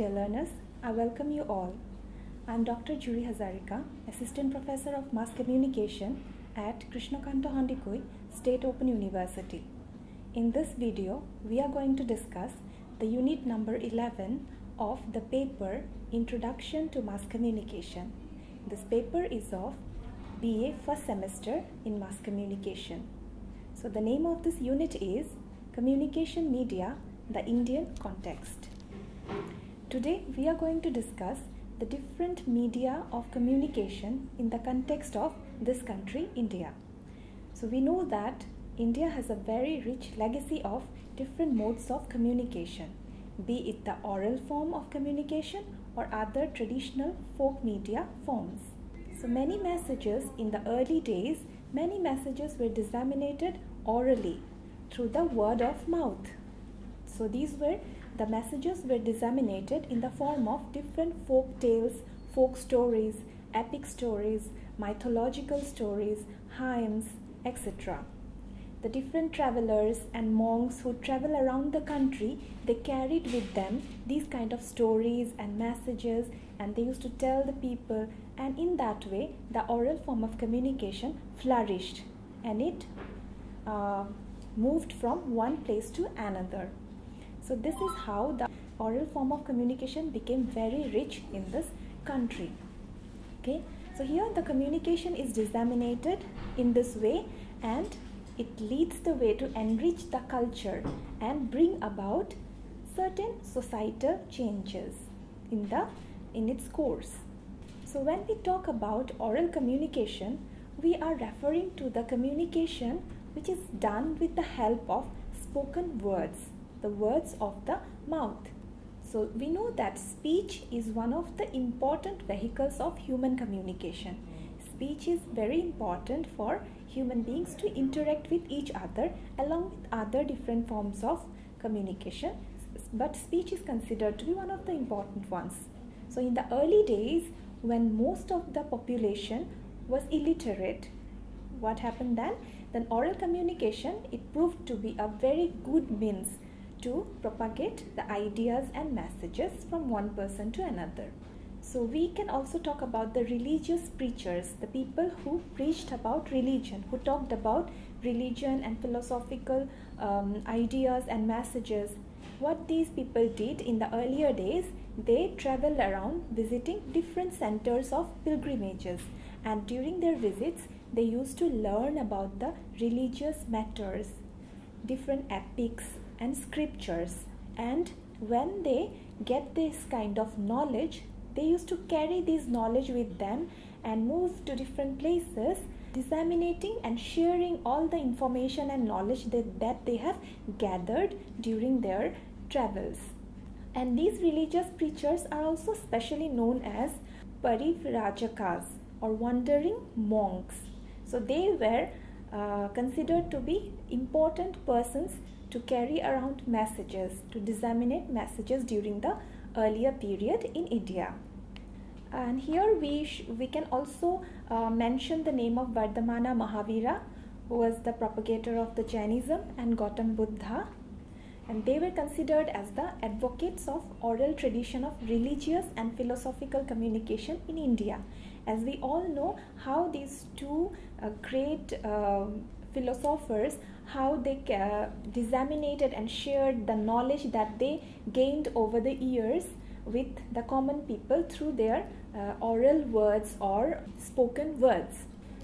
Dear learners, I welcome you all. I am Dr. Juri Hazarika, Assistant Professor of Mass Communication at Krishnakanta Handiqui State Open University. In this video, we are going to discuss the unit number 11 of the paper Introduction to Mass Communication. This paper is of BA first semester in Mass Communication. So the name of this unit is Communication Media, the Indian Context. Today we are going to discuss the different media of communication in the context of this country, India. So we know that India has a very rich legacy of different modes of communication, be it the oral form of communication or other traditional folk media forms. So many messages in the early days, many messages were disseminated orally through the word of mouth. So these were the messages were disseminated in the form of different folk tales, folk stories, epic stories, mythological stories, hymns, etc. The different travelers and monks who travel around the country, they carried with them these kind of stories and messages and they used to tell the people and in that way the oral form of communication flourished and it uh, moved from one place to another. So this is how the oral form of communication became very rich in this country. Okay, so here the communication is disseminated in this way and it leads the way to enrich the culture and bring about certain societal changes in the in its course. So when we talk about oral communication, we are referring to the communication which is done with the help of spoken words, the words of the mouth. So we know that speech is one of the important vehicles of human communication. Speech is very important for human beings to interact with each other along with other different forms of communication. But speech is considered to be one of the important ones. So in the early days, when most of the population was illiterate, what happened then? then oral communication it proved to be a very good means to propagate the ideas and messages from one person to another. So we can also talk about the religious preachers, the people who preached about religion, who talked about religion and philosophical um, ideas and messages. What these people did in the earlier days, they traveled around visiting different centers of pilgrimages and during their visits they used to learn about the religious matters, different epics and scriptures. And when they get this kind of knowledge, they used to carry this knowledge with them and move to different places disseminating and sharing all the information and knowledge that, that they have gathered during their travels. And these religious preachers are also specially known as parivrajakas or wandering monks. So they were uh, considered to be important persons to carry around messages, to disseminate messages during the earlier period in India. And here we, we can also uh, mention the name of Vardhamana Mahavira, who was the propagator of the Jainism, and Gautam Buddha. And they were considered as the advocates of oral tradition of religious and philosophical communication in India as we all know how these two uh, great uh, philosophers how they uh, disseminated and shared the knowledge that they gained over the years with the common people through their uh, oral words or spoken words.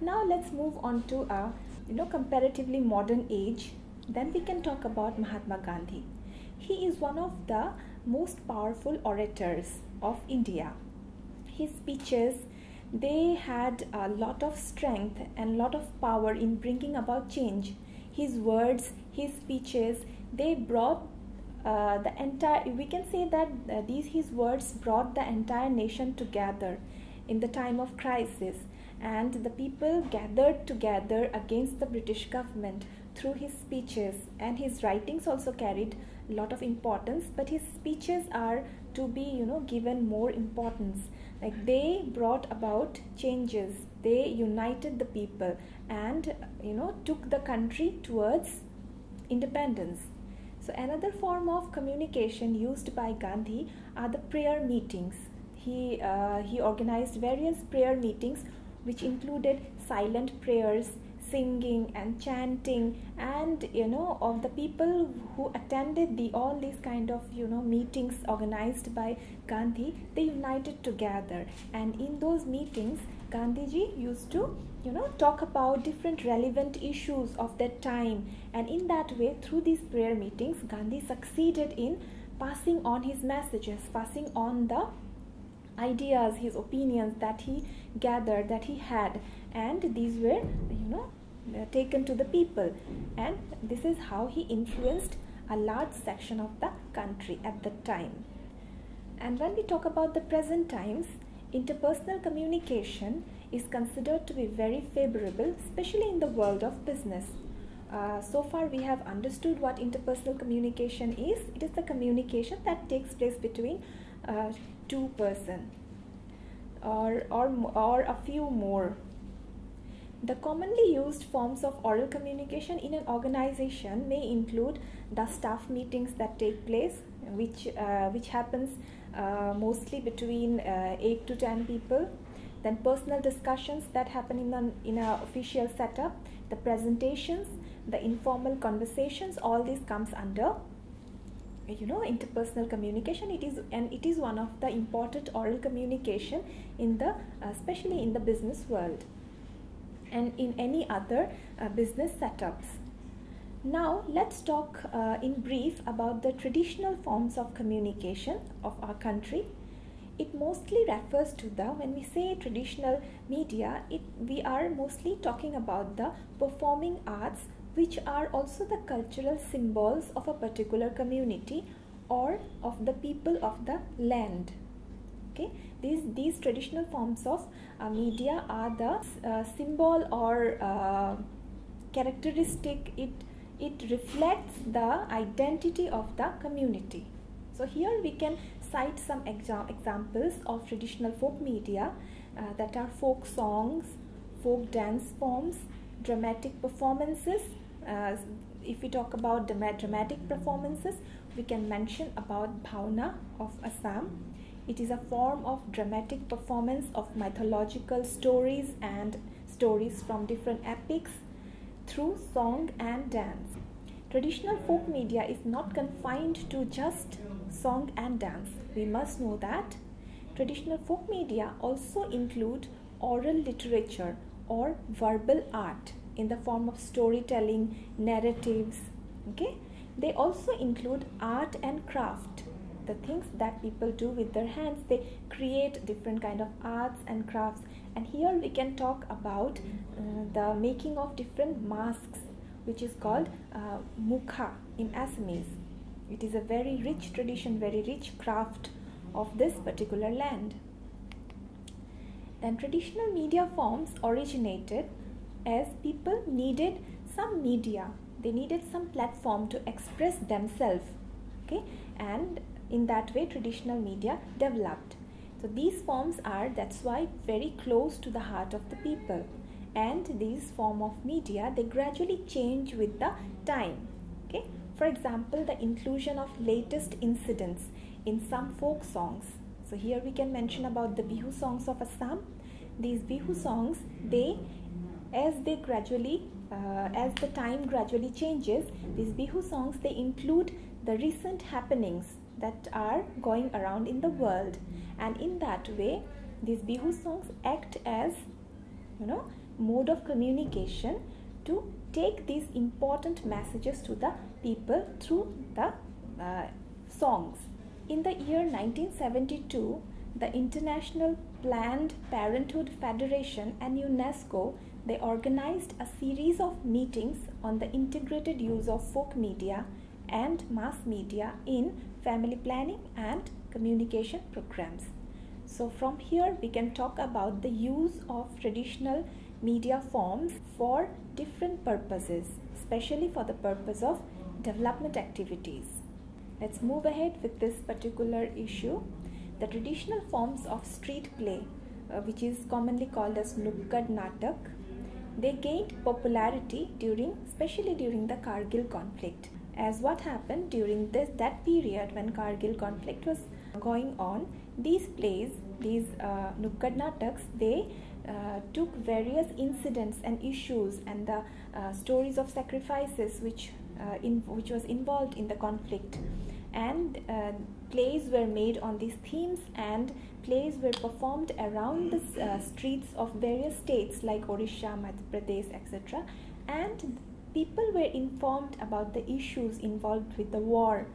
Now let's move on to a you know comparatively modern age. Then we can talk about mahatma gandhi. He is one of the most powerful orators of india. His speeches they had a lot of strength and lot of power in bringing about change his words his speeches they brought uh, the entire we can say that uh, these his words brought the entire nation together in the time of crisis. And the people gathered together against the british government through his speeches. And his writings also carried a lot of importance but his speeches are to be you know given more importance like they brought about changes they united the people and you know took the country towards independence So another form of communication used by Gandhi are the prayer meetings. He, uh, he organized various prayer meetings which included silent prayers, singing and chanting and you know of the people who attended the all these kind of you know meetings organized by gandhi they united together. And in those meetings gandhiji used to you know talk about different relevant issues of that time. And in that way through these prayer meetings gandhi succeeded in passing on his messages passing on the ideas his opinions that he gathered that he had. And these were you know taken to the people. And this is how he influenced a large section of the country at that time. And when we talk about the present times interpersonal communication is considered to be very favorable especially in the world of business. Uh, so far we have understood what interpersonal communication is. It is the communication that takes place between uh, two person or, or or a few more the commonly used forms of oral communication in an organization may include the staff meetings that take place, which, uh, which happens uh, mostly between uh, 8 to 10 people, then personal discussions that happen in an in a official setup, the presentations, the informal conversations, all this comes under you know interpersonal communication. It is and it is one of the important oral communication in the especially in the business world and in any other uh, business setups. Now let's talk uh, in brief about the traditional forms of communication of our country. It mostly refers to the, when we say traditional media, it, we are mostly talking about the performing arts which are also the cultural symbols of a particular community or of the people of the land okay? These these traditional forms of uh, media are the uh, symbol or uh, characteristic. It it reflects the identity of the community. So here we can cite some exa examples of traditional folk media uh, that are folk songs folk dance forms dramatic performances. Uh, if we talk about the dramatic performances we can mention about bhauna of assam it is a form of dramatic performance of mythological stories and stories from different epics through song and dance. Traditional folk media is not confined to just song and dance. We must know that traditional folk media also include oral literature or verbal art in the form of storytelling, narratives. Okay, they also include art and craft the things that people do with their hands. They create different kind of arts and crafts. And here we can talk about uh, the making of different masks which is called uh, mukha in Assamese. It is a very rich tradition very rich craft of this particular land. Then traditional media forms originated as people needed some media. They needed some platform to express themselves okay? And in that way traditional media developed. So these forms are that's why very close to the heart of the people. And these form of media they gradually change with the time okay? For example the inclusion of latest incidents in some folk songs. So here we can mention about the bihu songs of assam. These bihu songs they as they gradually uh, as the time gradually changes these bihu songs they include the recent happenings that are going around in the world. And in that way these bihu songs act as you know mode of communication to take these important messages to the people through the uh, songs. In the year 1972 the international planned parenthood federation and unesco they organized a series of meetings on the integrated use of folk media and mass media in family planning and communication programs. So from here we can talk about the use of traditional media forms for different purposes, especially for the purpose of development activities. Let's move ahead with this particular issue. The traditional forms of street play, uh, which is commonly called as Nukkad Natak, they gained popularity during, especially during the Kargil conflict as what happened during this that period when Kargil conflict was going on these plays these uh, Nukkad Nataks they uh, took various incidents and issues and the uh, stories of sacrifices which uh, in, which was involved in the conflict and uh, plays were made on these themes and plays were performed around the uh, streets of various states like Orissa, Madhya Pradesh, etc. And people were informed about the issues involved with the war,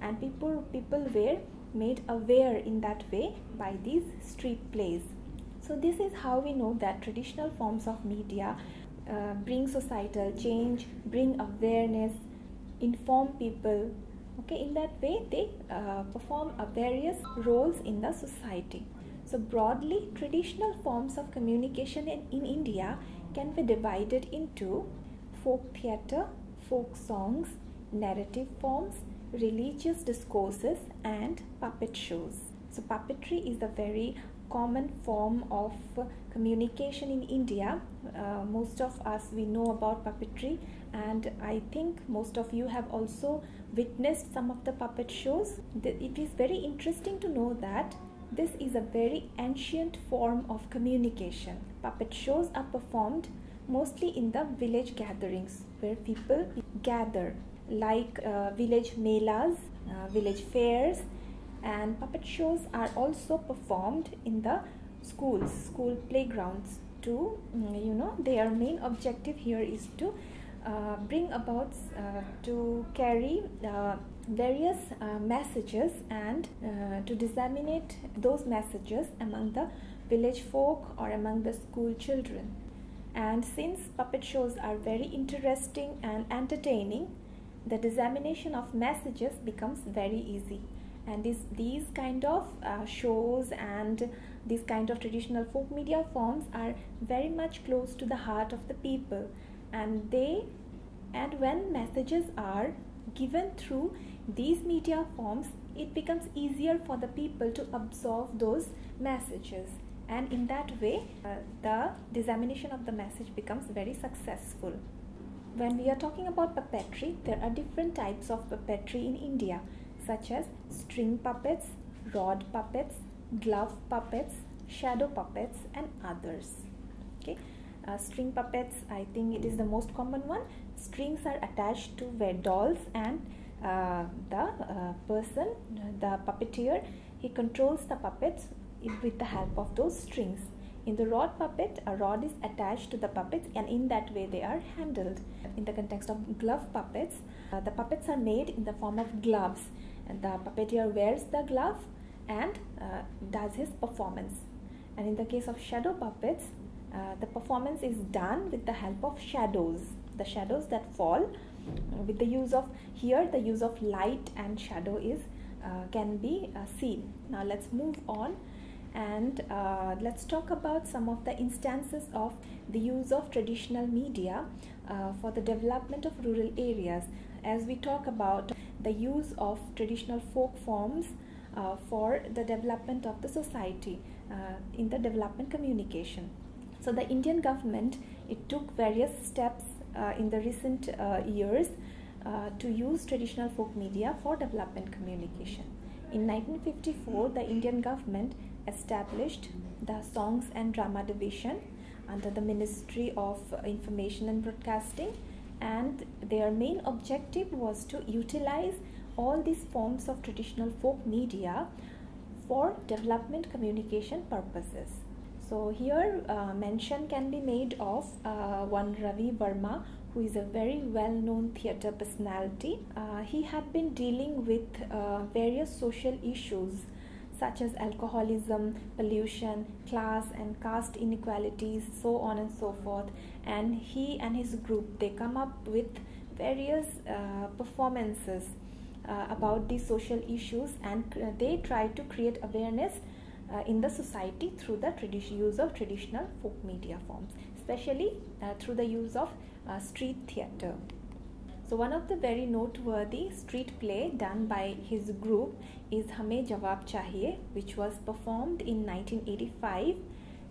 and people people were made aware in that way by these street plays. So this is how we know that traditional forms of media uh, bring societal change, bring awareness, inform people okay in that way they uh, perform various roles in the society so broadly traditional forms of communication in, in india can be divided into folk theatre folk songs narrative forms religious discourses and puppet shows so puppetry is a very common form of communication in India. Uh, most of us we know about puppetry, and I think most of you have also witnessed some of the puppet shows. It is very interesting to know that this is a very ancient form of communication. Puppet shows are performed mostly in the village gatherings where people gather, like uh, village melas, uh, village fairs, and puppet shows are also performed in the schools school playgrounds to mm, you know their main objective here is to uh, bring about uh, to carry uh, various uh, messages and to disseminate those messages among the village folk or among the school children and since puppet shows are very interesting and entertaining the dissemination of messages becomes very easy. And this, these kind of uh, shows and these kind of traditional folk media forms are very much close to the heart of the people. And they and when messages are given through these media forms it becomes easier for the people to absorb those messages and in that way uh, the dissemination of the message becomes very successful when we are talking about puppetry there are different types of puppetry in india such as string puppets, rod puppets, glove puppets, shadow puppets and others. Okay, uh, string puppets I think it is the most common one. Strings are attached to where dolls and uh, the uh, person, the puppeteer, he controls the puppets with the help of those strings. In the rod puppet, a rod is attached to the puppets and in that way they are handled. In the context of glove puppets, uh, the puppets are made in the form of gloves and the puppeteer wears the glove and uh, does his performance and in the case of shadow puppets uh, the performance is done with the help of shadows the shadows that fall uh, with the use of here the use of light and shadow is uh, can be uh, seen now let's move on and uh, let's talk about some of the instances of the use of traditional media for the development of rural areas as we talk about the use of traditional folk forms uh, for the development of the society uh, in the development communication. So the Indian government it took various steps uh, in the recent uh, years uh, to use traditional folk media for development communication. In 1954, the Indian government established the Songs and Drama Division under the Ministry of Information and Broadcasting and their main objective was to utilize all these forms of traditional folk media for development communication purposes. So here uh, mention can be made of uh, one Ravi Verma who is a very well-known theatre personality. Uh, he had been dealing with uh, various social issues such as alcoholism, pollution, class and caste inequalities, so on and so forth. And he and his group they come up with various uh, performances uh, about these social issues and they try to create awareness uh, in the society through the use of traditional folk media forms, especially uh, through the use of uh, street theatre. So one of the very noteworthy street play done by his group is Hame Jawab Chahiye which was performed in 1985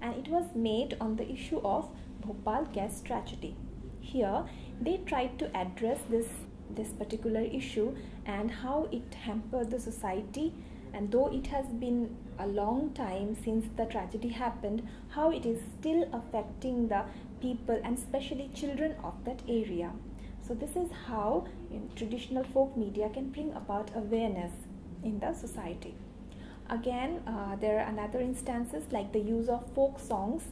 and it was made on the issue of Bhopal gas tragedy. Here they tried to address this this particular issue and how it hampered the society and though it has been a long time since the tragedy happened how it is still affecting the people and especially children of that area so this is how traditional folk media can bring about awareness in the society again uh, there are another instances like the use of folk songs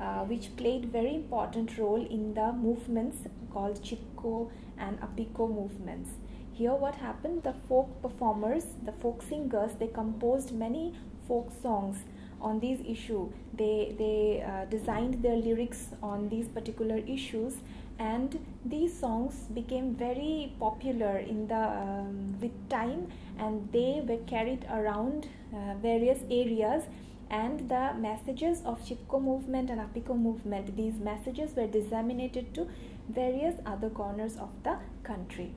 uh, which played very important role in the movements called Chipko and Apiko movements. Here what happened, the folk performers, the folk singers, they composed many folk songs on these issues. They, they uh, designed their lyrics on these particular issues and these songs became very popular in the um, with time and they were carried around uh, various areas and the messages of Chipko movement and Apiko movement, these messages were disseminated to various other corners of the country.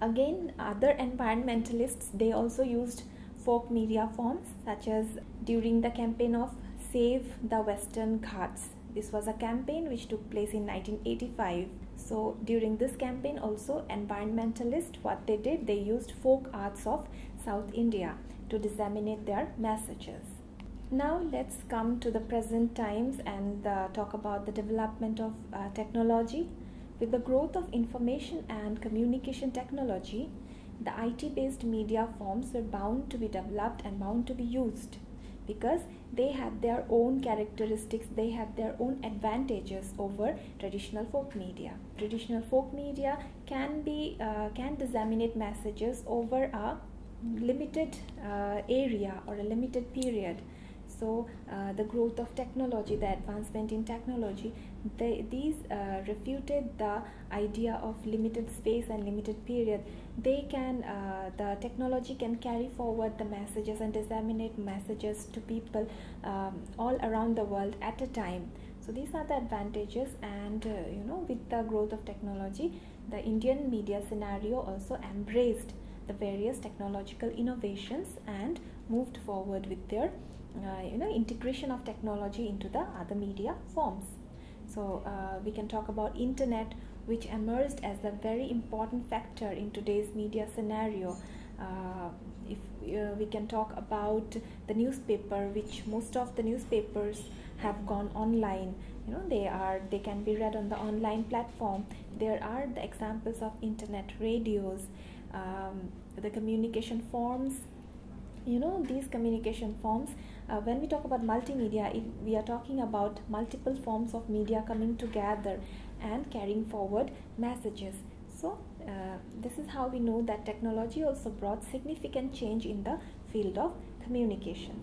Again, other environmentalists, they also used folk media forms such as during the campaign of Save the Western Ghats. This was a campaign which took place in 1985. So during this campaign also environmentalists, what they did, they used folk arts of South India to disseminate their messages. Now let's come to the present times and uh, talk about the development of uh, technology. With the growth of information and communication technology, the IT based media forms were bound to be developed and bound to be used because they have their own characteristics, they have their own advantages over traditional folk media. Traditional folk media can be uh, can disseminate messages over a limited uh, area or a limited period so uh, the growth of technology the advancement in technology they, these uh, refuted the idea of limited space and limited period. They can uh, the technology can carry forward the messages and disseminate messages to people um, all around the world at a time. So these are the advantages and uh, you know with the growth of technology the indian media scenario also embraced the various technological innovations and moved forward with their uh, you know integration of technology into the other media forms. So uh, we can talk about internet which emerged as a very important factor in today's media scenario. Uh, if uh, we can talk about the newspaper which most of the newspapers have gone online. You know they are they can be read on the online platform. There are the examples of internet radios um, the communication forms. You know these communication forms uh, when we talk about multimedia it, we are talking about multiple forms of media coming together and carrying forward messages. So uh, this is how we know that technology also brought significant change in the field of communication.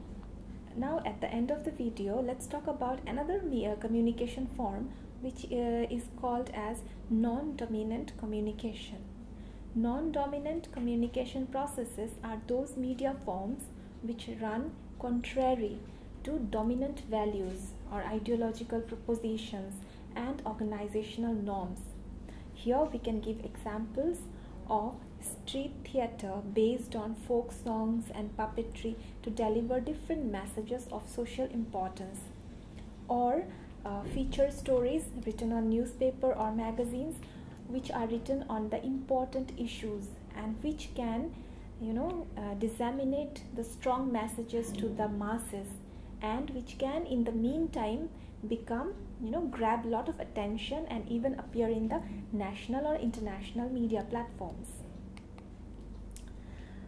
Now at the end of the video let's talk about another uh, communication form which uh, is called as non-dominant communication. Non-dominant communication processes are those media forms which run contrary to dominant values or ideological propositions and organizational norms. Here we can give examples of street theater based on folk songs and puppetry to deliver different messages of social importance or uh, feature stories written on newspaper or magazines which are written on the important issues and which can you know uh, disseminate the strong messages to the masses and which can in the meantime become you know grab a lot of attention and even appear in the national or international media platforms.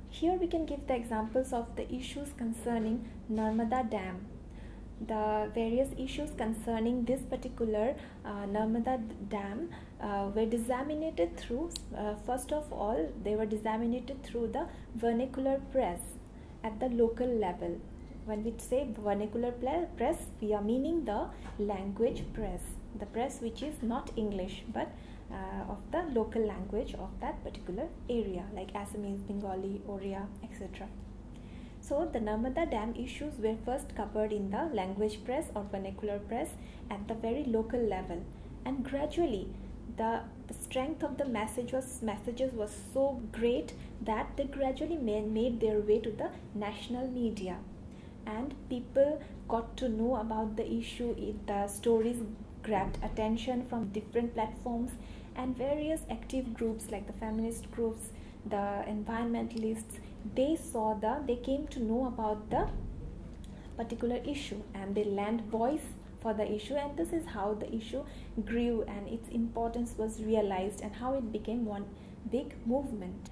Here we can give the examples of the issues concerning Narmada Dam the various issues concerning this particular uh, Narmada Dam uh, were disseminated through, uh, first of all, they were disseminated through the vernacular press at the local level. When we say vernacular press, we are meaning the language press, the press which is not English but uh, of the local language of that particular area, like Assamese, Bengali, Oriya, etc. So the Narmada Dam issues were first covered in the language press or vernacular press at the very local level. And gradually the, strength of the message was, messages was so great that they gradually made, made their way to the national media. And people got to know about the issue the stories grabbed attention from different platforms and various active groups like the feminist groups the environmentalists they saw the they came to know about the particular issue and they lent voice for the issue. And this is how the issue grew and its importance was realized and how it became one big movement.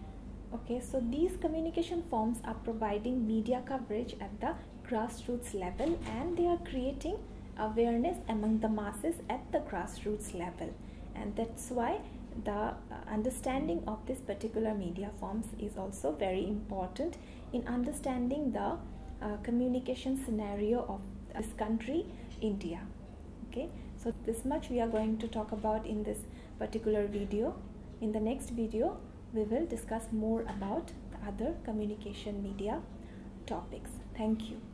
Okay so these communication forms are providing media coverage at the grassroots level and they are creating awareness among the masses at the grassroots level. And that's why the understanding of this particular media forms is also very important in understanding the uh, communication scenario of this country India. Okay? So this much we are going to talk about in this particular video. In the next video we will discuss more about the other communication media topics. Thank you